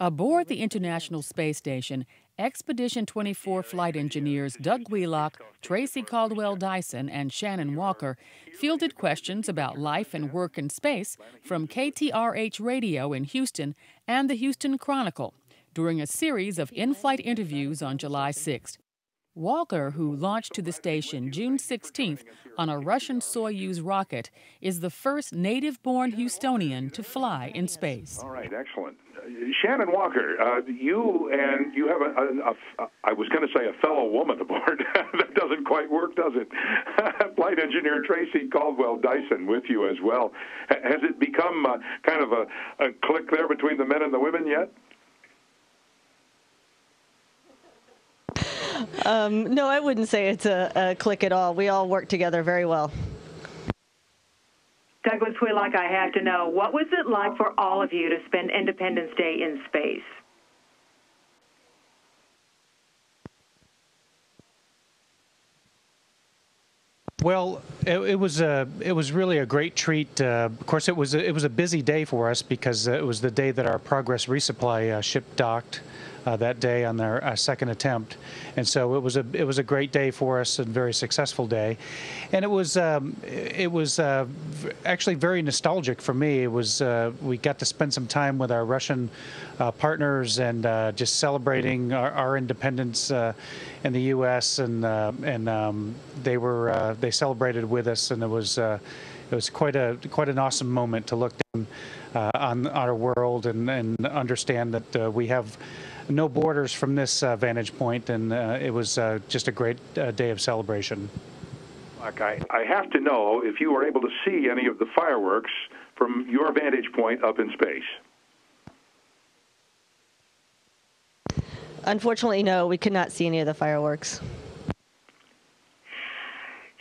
Aboard the International Space Station, Expedition 24 flight engineers Doug Wheelock, Tracy Caldwell Dyson, and Shannon Walker fielded questions about life and work in space from KTRH Radio in Houston and the Houston Chronicle during a series of in flight interviews on July 6th. Walker, who launched to the station June 16th on a Russian Soyuz rocket, is the first native born Houstonian to fly in space. All right, excellent. Uh, Shannon Walker, uh, you and you have a, a, a I was going to say a fellow woman aboard. that doesn't quite work, does it? Flight engineer Tracy Caldwell Dyson with you as well. Has it become uh, kind of a, a click there between the men and the women yet? Um, no, I wouldn't say it's a, a click at all. We all work together very well. Douglas Wheelock, I have to know, what was it like for all of you to spend Independence Day in space? Well, it, it, was a it was really a great treat. Uh, of course, it was a, it was a busy day for us because it was the day that our Progress resupply uh, ship docked uh, that day on their uh, second attempt, and so it was a it was a great day for us and very successful day, and it was um, it was uh, actually very nostalgic for me. It was uh, we got to spend some time with our Russian uh, partners and uh, just celebrating our, our independence in the U.S. and and um, they were they celebrated with us, and it was it was quite a quite an awesome moment to look down uh, on our world and, and understand that uh, we have no borders from this uh, vantage point, and uh, it was uh, just a great uh, day of celebration. Like I, I have to know if you were able to see any of the fireworks from your vantage point up in space. Unfortunately, no, we could not see any of the fireworks.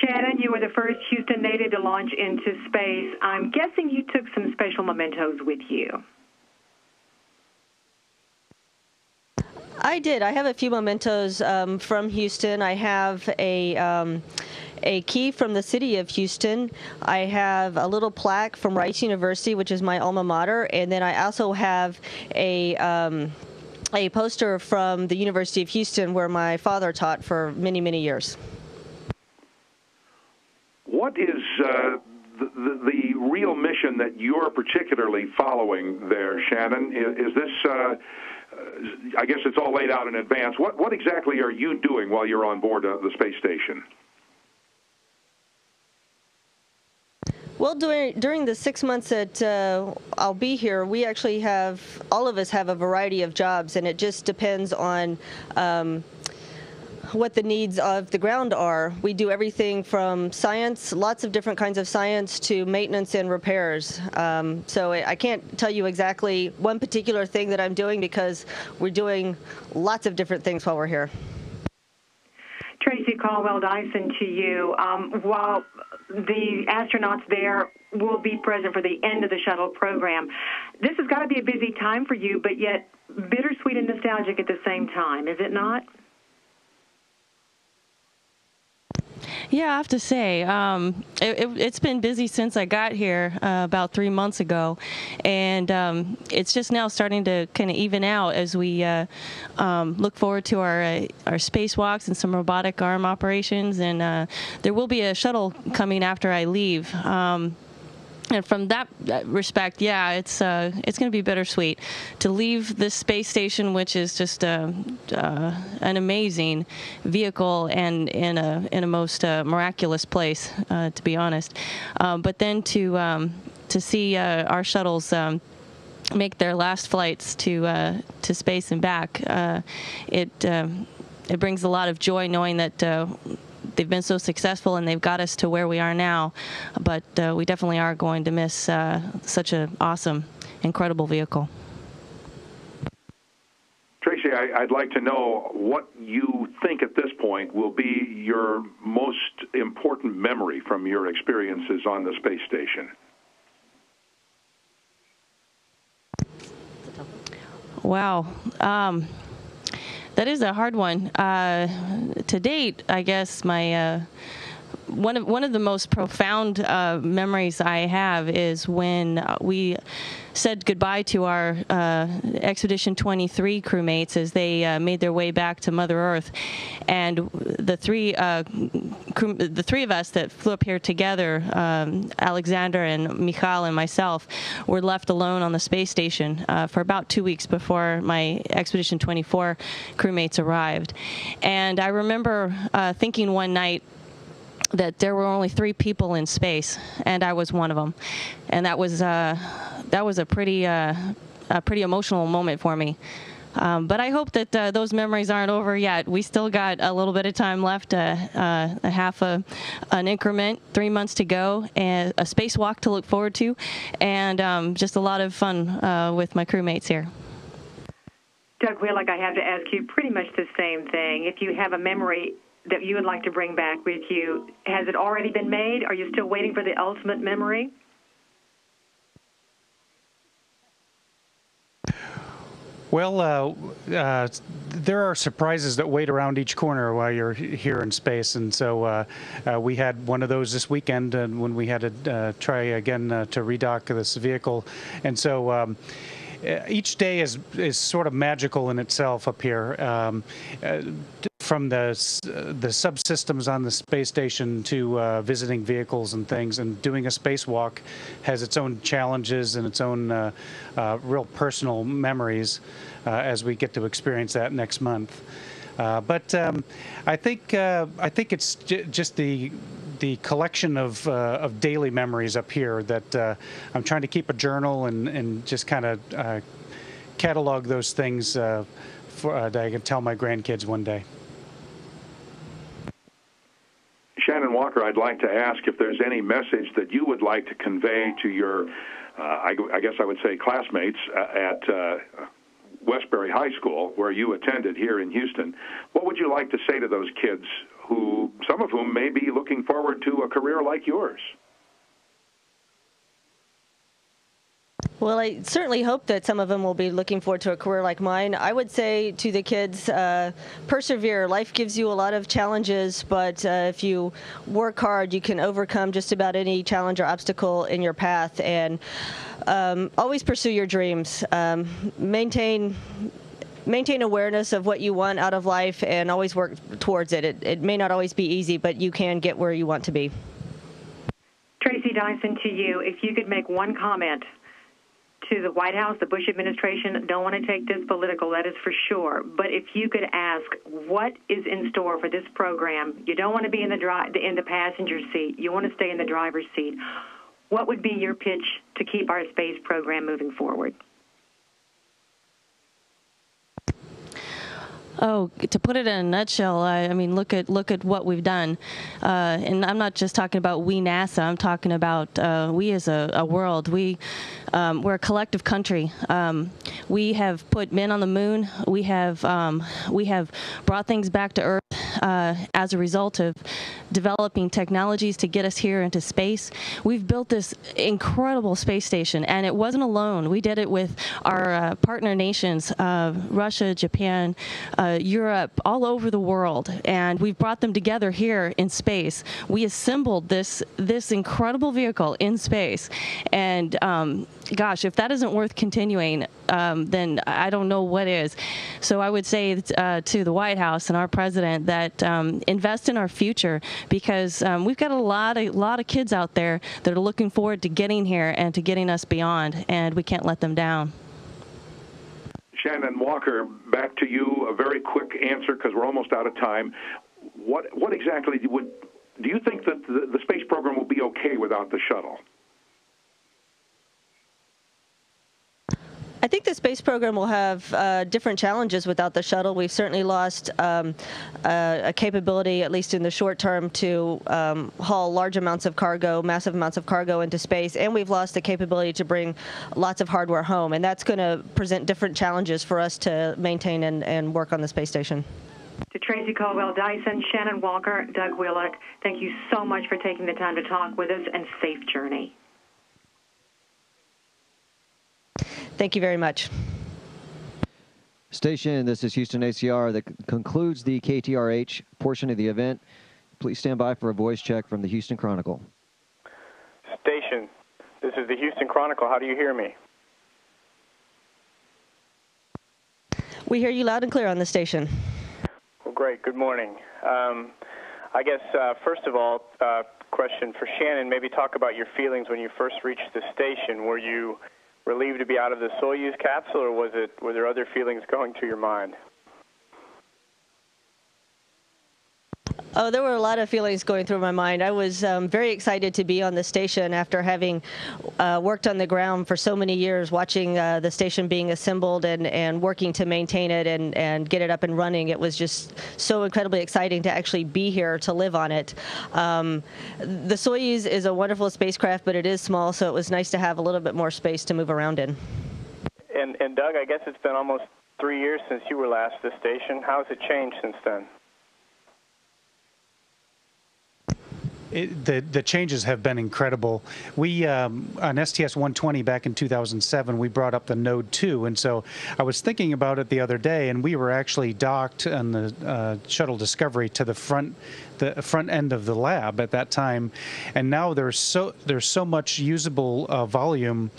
Shannon, you were the first Houston native to launch into space. I'm guessing you took some special mementos with you. I did. I have a few mementos um, from Houston. I have a. Um, a key from the city of Houston. I have a little plaque from Rice University, which is my alma mater, and then I also have a um, a poster from the University of Houston, where my father taught for many, many years. What is uh, the, the, the, real mission that you're particularly following there, Shannon? Is, is this uh, I guess it's all laid out in advance. What what exactly are you doing while you're on board uh, the space station? Well, during during the six months that uh, I'll be here, we actually have all of us have a variety of jobs, and it just depends on. Um, what the needs of the ground are. We do everything from science, lots of different kinds of science, to maintenance and repairs. Um, so I can't tell you exactly one particular thing that I'm doing because we're doing lots of different things while we're here. Tracy Caldwell Dyson to you. Um, while the astronauts there will be present for the end of the shuttle program, this has got to be a busy time for you, but yet bittersweet and nostalgic at the same time, is it not? Yeah, I have to say, um, it, has it, been busy since I got here uh, about three months ago, and um, it's just now starting to kind of even out as we uh, um, look forward to our uh, our spacewalks and some robotic arm operations. And uh, there will be a shuttle coming after I leave. Um, and from that respect, yeah, it's uh, it's going to be bittersweet to leave this space station, which is just uh, uh, an amazing vehicle and in a in a most uh, miraculous place, uh, to be honest. Um, but then to um, to see uh, our shuttles. Um, make their last flights to to space and back. it it brings a lot of joy knowing that they've been so successful and they've got us to where we are now. But uh, we definitely are going to miss uh, such an awesome, incredible vehicle. Tracy, I, would like to know what you think at this point will be your most important memory from your experiences on the space station. Wow. Um, that is a hard one. Uh, to date, I guess my uh, one of one of the most profound uh, memories I have is when uh, we said goodbye to our uh, Expedition 23 crewmates as they uh, made their way back to Mother Earth, and the three uh, crew, the three of us that flew up here together, um, Alexander and Mikhail and myself, were left alone on the space station uh, for about two weeks before my Expedition 24 crewmates arrived, and I remember thinking one night that there were only three people in space, and I was one of them, and that was uh, that was a pretty uh, a pretty emotional moment for me. Um, but I hope that uh, those memories aren't over yet. We still got a little bit of time left, uh, uh, a half a, an increment, three months to go, and a spacewalk to look forward to, and um, just a lot of fun uh, with my crewmates here. Doug Wheelock, I have to ask you pretty much the same thing. If you have a memory that you would like to bring back with you, has it already been made? Are you still waiting for the ultimate memory? Well, uh, uh, there are surprises that wait around each corner while you're here in space, and so uh, uh we had one of those this weekend, and when we had to uh, try again uh, to redock this vehicle, and so. Um, each day is is sort of magical in itself up here. Um, from the the subsystems on the space station to uh, visiting vehicles and things, and doing a spacewalk has its own challenges and its own uh, uh, real personal memories uh, as we get to experience that next month. Uh, but um, I think uh, I think it's just the the collection of of daily memories up here that I'm trying to keep a journal and and just kind of catalog those things for, that I can tell my grandkids one day. Shannon Walker, I'd like to ask if there's any message that you would like to convey to your, uh, I, I, guess I would say, classmates uh, at uh, Westbury High School, where you attended here in Houston. What would you like to say to those kids who, some of whom may be looking forward to a career like yours? Well, I certainly hope that some of them will be looking forward to a career like mine. I would say to the kids, uh, persevere. Life gives you a lot of challenges, but uh, if you work hard, you can overcome just about any challenge or obstacle in your path. And um, always pursue your dreams. Um, maintain maintain awareness of what you want out of life and always work towards it. it. It may not always be easy, but you can get where you want to be. Tracy Dyson, to you, if you could make one comment to the White House, the Bush administration don't want to take this political, that is for sure. But if you could ask, what is in store for this program? You don't want to be in the dri- in the passenger seat. You want to stay in the driver's seat. What would be your pitch to keep our space program moving forward? Oh, to put it in a nutshell, I, I mean, look at look at what we've done, uh, and I'm not just talking about we NASA. I'm talking about uh, we as a, a world. We um, we're a collective country. Um, we have put men on the moon. We have um, we have brought things back to Earth uh, as a result of developing technologies to get us here into space. We've built this incredible space station, and it wasn't alone. We did it with our uh, partner nations, uh, Russia, Japan, uh, Europe, all over the world, and we've brought them together here in space. We assembled this this incredible vehicle in space, and um, gosh, if that isn't worth continuing, um, then I don't know what is. So I would say uh, to the White House and our president that um, invest in our future because um, we've got a lot of lot of kids out there that are looking forward to getting here and to getting us beyond, and we can't let them down. Shannon Walker, back to you. A very quick answer because we're almost out of time. What what exactly would do you think that the, the space program will be okay without the shuttle? I think the space program will have uh, different challenges without the shuttle. We've certainly lost um, uh, a capability, at least in the short term, to um, haul large amounts of cargo, massive amounts of cargo into space, and we've lost the capability to bring lots of hardware home. And that's going to present different challenges for us to maintain and, and work on the space station. To Tracy Caldwell Dyson, Shannon Walker, Doug Wheelock, thank you so much for taking the time to talk with us and safe journey. Thank you very much. Station, this is Houston ACR that concludes the KTRH portion of the event. Please stand by for a voice check from the Houston Chronicle. Station, this is the Houston Chronicle. How do you hear me? We hear you loud and clear on the station. Well, great. Good morning. Um, I guess, uh, first of all, uh, question for Shannon. Maybe talk about your feelings when you first reached the station. Were you relieved to be out of the Soyuz capsule, or was it were there other feelings going through your mind? Oh, there were a lot of feelings going through my mind. I was um, very excited to be on the station after having uh, worked on the ground for so many years, watching uh, the station being assembled and, and working to maintain it and, and get it up and running. It was just so incredibly exciting to actually be here to live on it. Um, the Soyuz is a wonderful spacecraft, but it is small, so it was nice to have a little bit more space to move around in. And, and Doug, I guess it's been almost three years since you were last at the station. How has it changed since then? It, the the changes have been incredible. We um, on STS 120 back in 2007, we brought up the Node 2, and so I was thinking about it the other day, and we were actually docked on the uh, shuttle Discovery to the front the front end of the lab at that time, and now there's so there's so much usable uh, volume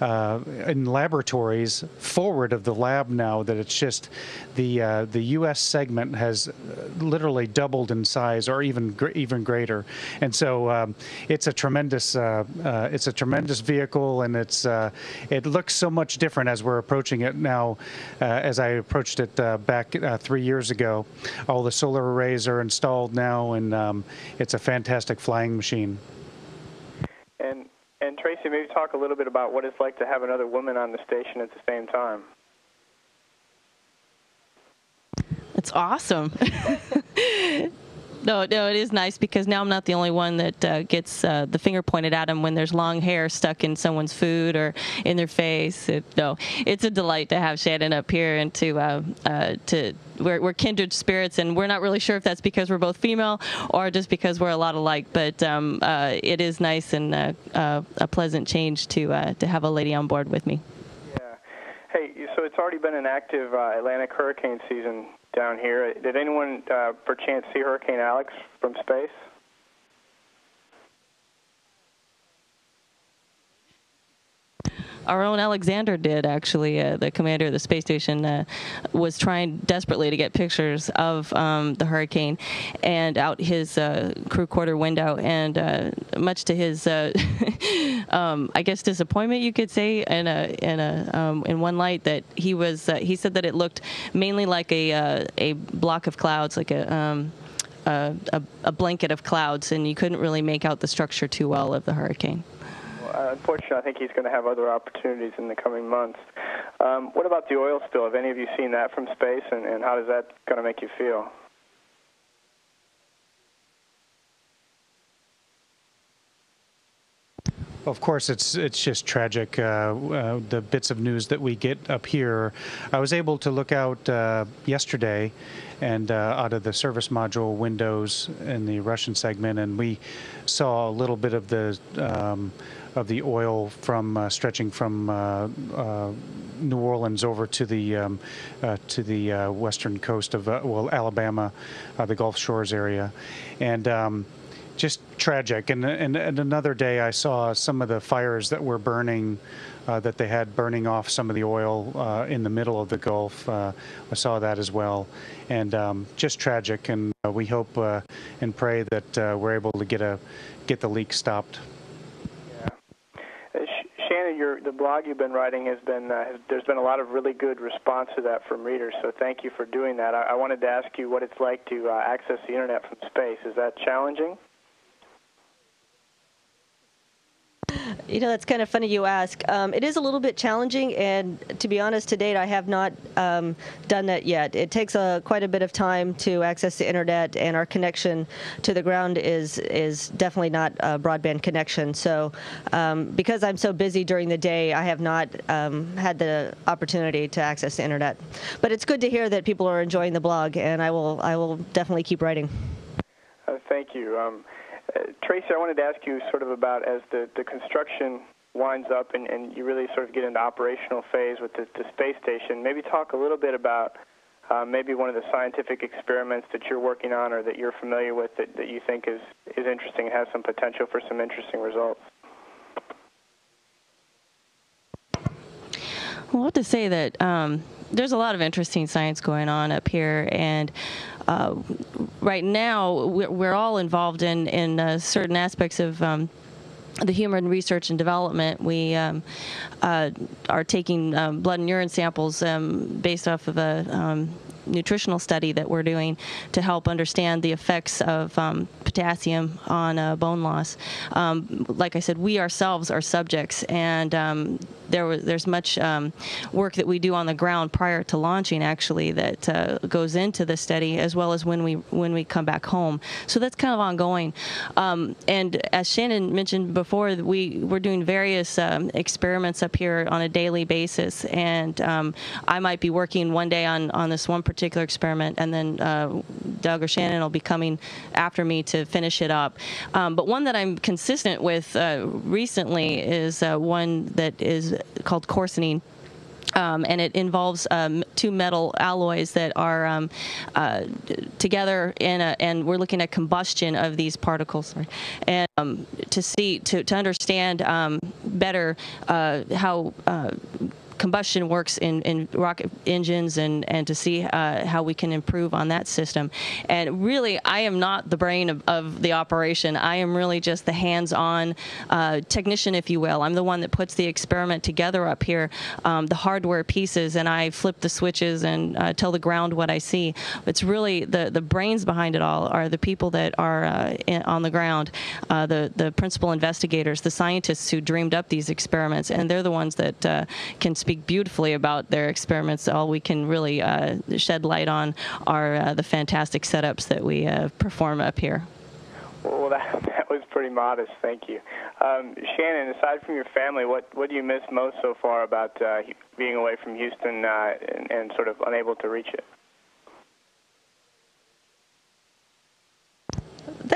uh, in laboratories forward of the lab now that it's just the uh, the U.S. segment has literally doubled in size or even gr- even greater, and so um, it's a tremendous uh, uh, it's a tremendous vehicle, and it's uh, it looks so much different as we're approaching it now, as I approached it back three years ago. All the solar arrays are installed now now, and um, it's a fantastic flying machine. And and Tracy, maybe talk a little bit about what it's like to have another woman on the station at the same time. It's awesome. no, no, it is nice because now I'm not the only one that uh, gets uh, the finger pointed at them when there's long hair stuck in someone's food or in their face. It, no, it's a delight to have Shannon up here and to uh, uh to we're, we're, kindred spirits, and we're not really sure if that's because we're both female or just because we're a lot alike. But um, uh, it is nice and uh, a pleasant change to to have a lady on board with me. Yeah. Hey, so it's already been an active Atlantic hurricane season down here. Did anyone, uh, perchance, see Hurricane Alex from space? Our own Alexander did actually. Uh, the commander of the space station uh, was trying desperately to get pictures of um, the hurricane and out his uh, crew quarter window, and uh, much to his, uh, um, I guess, disappointment, you could say, in a in a um, in one light that he was uh, he said that it looked mainly like a a block of clouds, like a um, a, a, blanket of clouds, and you couldn't really make out the structure too well of the hurricane uh, unfortunately, I think he's going to have other opportunities in the coming months. Um, what about the oil spill? Have any of you seen that from space, and, and how does that going to make you feel? Of course, it's it's just tragic. Uh, uh, the bits of news that we get up here. I was able to look out uh, yesterday, and uh, out of the service module windows in the Russian segment, and we saw a little bit of the. Um, of the oil from uh, stretching from uh, New Orleans over to the um, to the western coast of well Alabama, the Gulf Shores area, and. Um, just tragic. And, and, and, another day, I saw some of the fires that were burning, uh, that they had burning off some of the oil uh, in the middle of the Gulf. Uh, I saw that as well. And um, just tragic. And we hope and pray that we're able to get, a, get the leak stopped. Shannon, your the blog you've been writing has been uh, has, there's been a lot of really good response to that from readers. So thank you for doing that. I, I wanted to ask you what it's like to uh, access the internet from space. Is that challenging? You know, that's kind of funny you ask. Um, it is a little bit challenging, and to be honest, to date, I have not um, done that yet. It takes a, quite a bit of time to access the internet, and our connection to the ground is is definitely not a broadband connection. So, um, because I'm so busy during the day, I have not um, had the opportunity to access the internet. But it's good to hear that people are enjoying the blog, and I will I will definitely keep writing. Uh, thank you. Tracy, I wanted to ask you sort of about as the, the construction winds up and, and you really sort of get into operational phase with the, the space station, maybe talk a little bit about uh, maybe one of the scientific experiments that you're working on or that you're familiar with that, that you think is, is interesting and has some potential for some interesting results? Well, I have to say that um, there's a lot of interesting science going on up here, and uh, right now we're, we're, all involved in in uh, certain aspects of. Um, the human research and development, we um, uh, are taking um, blood and urine samples um, based off of a um, nutritional study that we're doing to help understand the effects of um, potassium on uh, bone loss. Um, like I said, we ourselves are subjects, and um, there was, there's much um, work that we do on the ground prior to launching, actually, that uh, goes into the study, as well as when we when we come back home. So that's kind of ongoing. Um, and as Shannon mentioned before, we we're doing various um, experiments up here on a daily basis, and I might be working one day on on this one particular experiment, and then uh, Doug or Shannon will be coming after me to finish it up. Um, but one that I'm consistent with uh, recently is uh, one that is called coarsening. Um, and it involves um, two metal alloys that are um, uh, together in a, and we're looking at combustion of these particles sorry, and um, to see to, to understand um, better uh, how uh, combustion works in, in rocket engines and, and to see uh, how we can improve on that system. And really, I am not the brain of, of the operation. I am really just the hands-on uh, technician, if you will. I'm the one that puts the experiment together up here, um, the hardware pieces, and I flip the switches and uh, tell the ground what I see. It's really the, the brains behind it all are the people that are uh, in, on the ground, uh, the, the principal investigators, the scientists who dreamed up these experiments, and they're the ones that uh, can speak speak beautifully about their experiments. All we can really uh, shed light on are uh, the fantastic setups that we uh, perform up here. Well, that, that was pretty modest. Thank you. Um, Shannon, aside from your family, what, what do you miss most so far about uh, being away from Houston uh, and, and sort of unable to reach it?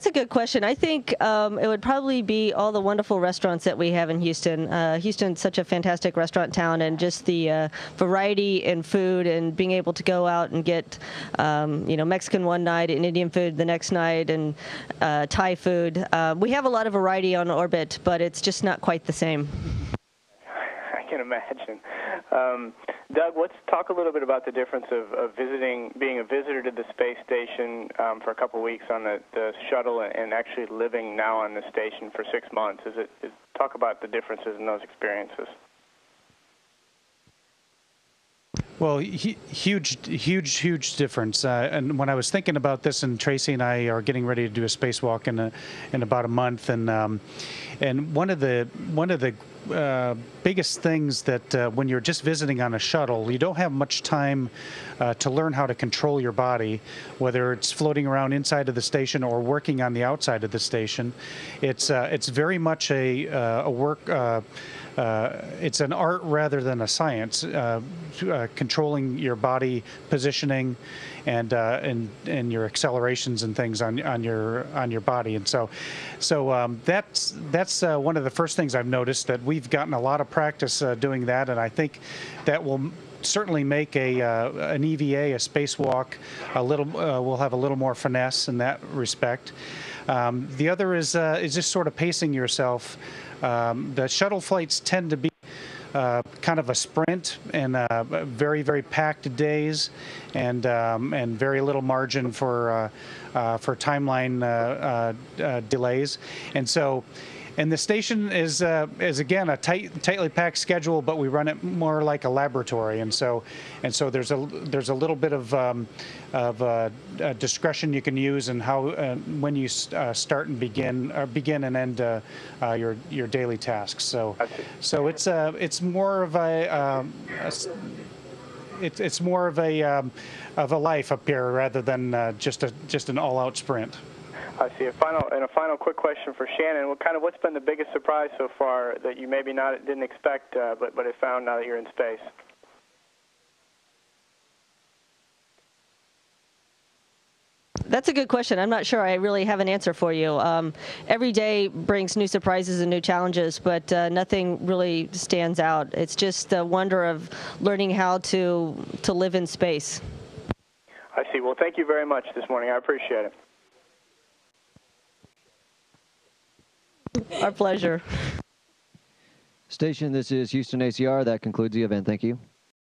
That's a good question. I think um, it would probably be all the wonderful restaurants that we have in Houston. Uh, Houston's such a fantastic restaurant town, and just the uh, variety in food and being able to go out and get, um, you know, Mexican one night and Indian food the next night and uh, Thai food. Uh, we have a lot of variety on orbit, but it's just not quite the same. Can imagine. Um, Doug, let's talk a little bit about the difference of, of visiting, being a visitor to the space station um, for a couple of weeks on the, the shuttle, and, and, actually living now on the station for six months. Is it is, talk about the differences in those experiences? Well, huge, huge, huge difference. Uh, and when I was thinking about this, and Tracy and I are getting ready to do a spacewalk in a, in about a month, and um, and one of the one of the uh, biggest things that uh, when you're just visiting on a shuttle, you don't have much time uh, to learn how to control your body, whether it's floating around inside of the station or working on the outside of the station. It's uh, it's very much a uh, a work uh, it's an art rather than a science. Uh, uh, controlling your body positioning and uh, and and your accelerations and things on on your on your body, and so so um, that's that's uh, one of the first things I've noticed that we've gotten a lot of practice uh, doing that, and I think that will certainly make a uh, an EVA, a spacewalk, a little. Uh, we'll have a little more finesse in that respect. Um, the other is uh, is just sort of pacing yourself. Um, the shuttle flights tend to be uh, kind of a sprint and uh, very very packed days and um, and very little margin for uh, uh for timeline uh, uh, delays and so and the station is uh, is again a tight, tightly packed schedule, but we run it more like a laboratory, and so and so there's a there's a little bit of um, of uh, uh, discretion you can use and how uh, when you uh, start and begin or begin and end uh, your your daily tasks. So so it's it's more of a, um, a it's it's more of a um, of a life up here rather than just a just an all-out sprint. I see. A final and a final quick question for Shannon. What kind of what's been the biggest surprise so far that you maybe not didn't expect, uh, but but have found now that you're in space? That's a good question. I'm not sure I really have an answer for you. Um, every day brings new surprises and new challenges, but uh, nothing really stands out. It's just the wonder of learning how to to live in space. I see. Well, thank you very much this morning. I appreciate it. Our pleasure. Station, this is Houston ACR. That concludes the event. Thank you.